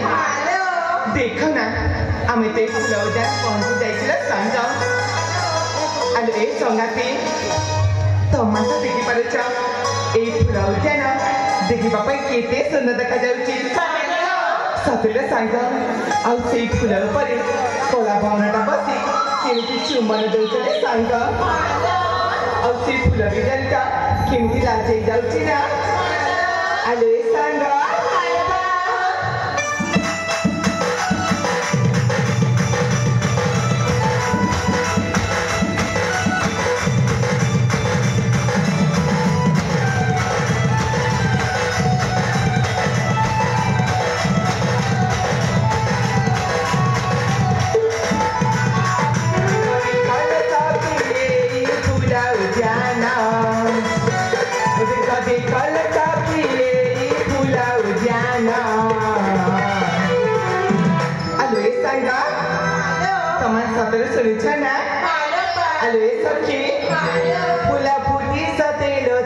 नहीं देखो ना आम तो फ्लोटा पहुंची जाइए संज आलु ए संगाती तुम तो देखिपारच এই ফ্লোটা দেখবা কেতে সুন্দর দেখা যাচ্ছে সতুলে সাঙ্গ আউ সেই ফুল উপরে কলা ভাওনাটা বসি কেমিতি চুম্বন দৌছলে সাঙ্গ আউ সেই ফুল বিড়ালটা কেমিতি লাঞ্চাই যাচ্ছি না আলো এ সাঙ্গ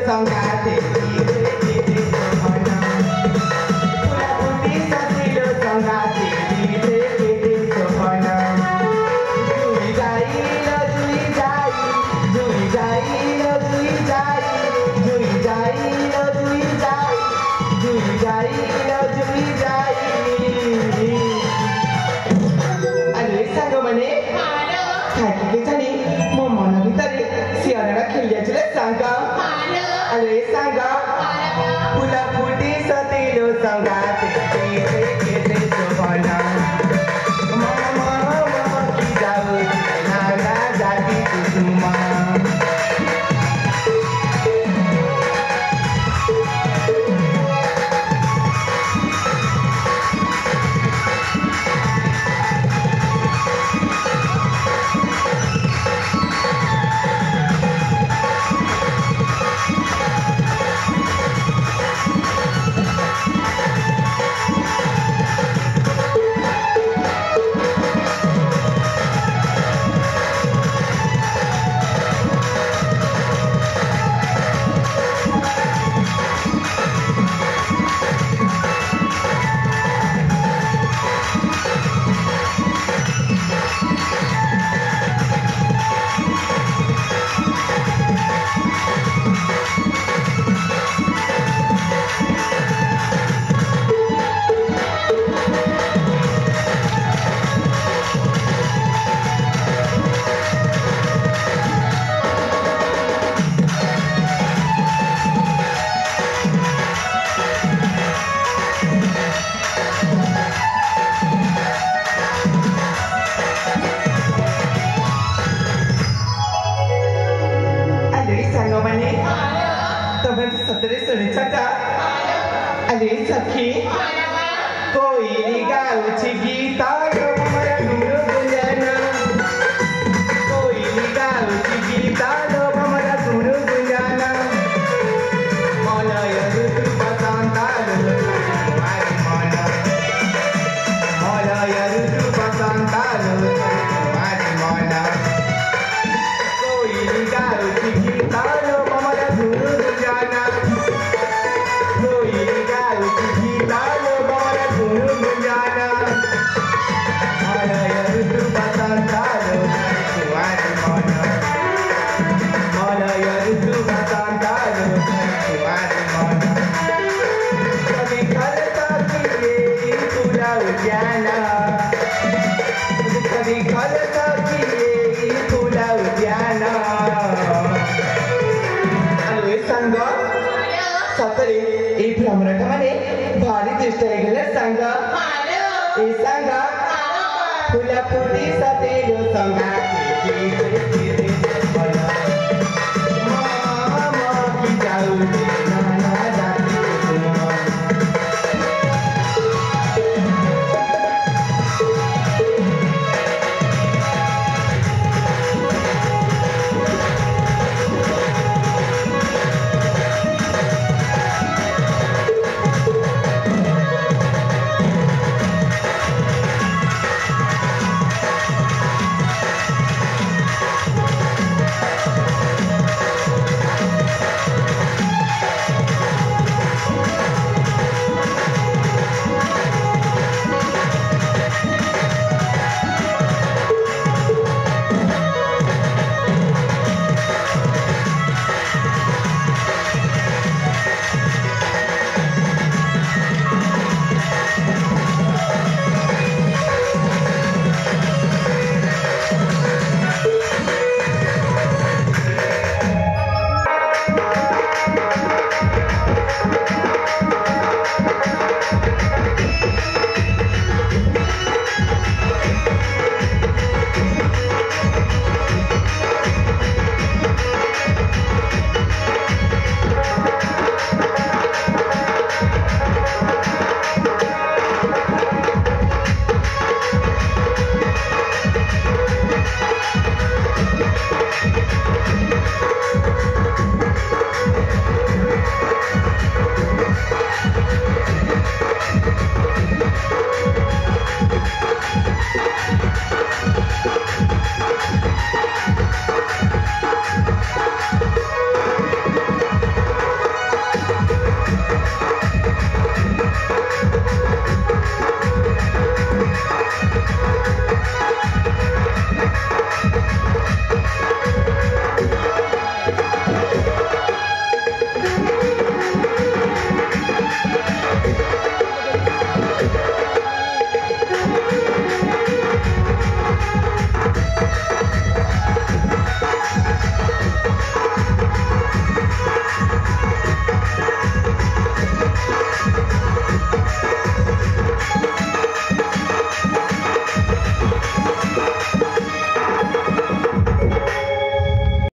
Daddy. gente aqui. Foi ligar o tigre Foi ligar o tigre tá ಸಂಘ ಸತ್ತರೆ ಈ ಭ್ರಮರಟ ಮನೆ ಭಾರಿ ದುಷ್ಟರಿಗೆಲ್ಲ ಸಂಘ ಈ ಸಂಘ ಕುಲ ಕುಟಿ ಸತೆಯೋ ಸಂಘ